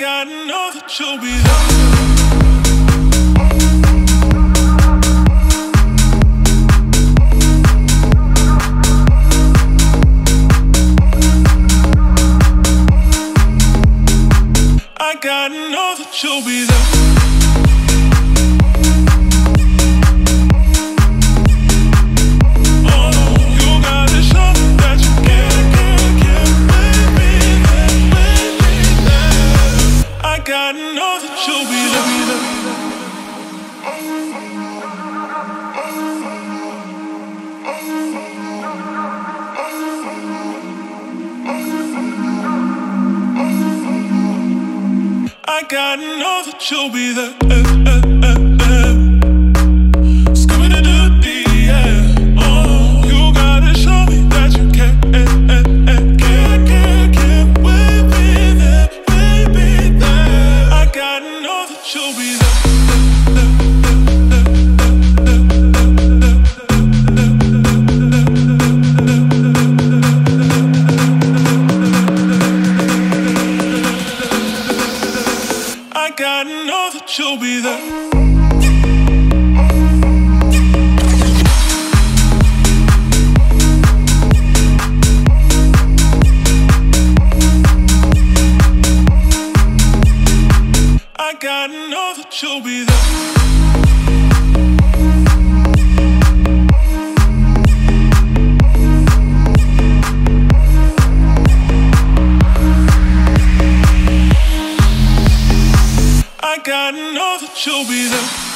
gotta know that you'll be there. I gotta know that you'll be there she'll be. I gotta know that you'll be there. Uh, uh, uh. she'll be there. I gotta know that you'll be there. I know that you'll be there.